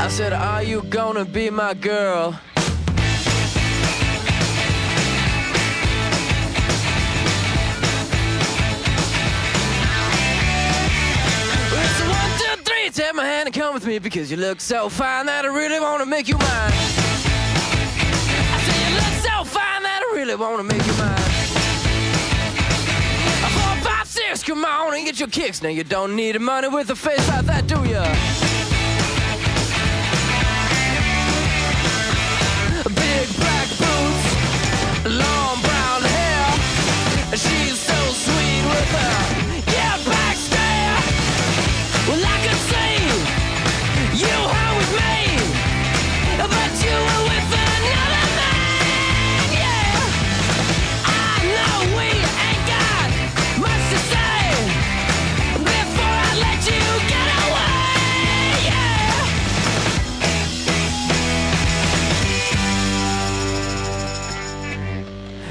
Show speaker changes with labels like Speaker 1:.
Speaker 1: I said, Are you gonna be my girl? It's one, two, three. Take my hand and come with me because you look so fine that I really want to make you mine. I say you look so fine that I really want to make you mine. Four, five, six, come on and get your kicks. Now you don't need money with a face like that, do ya?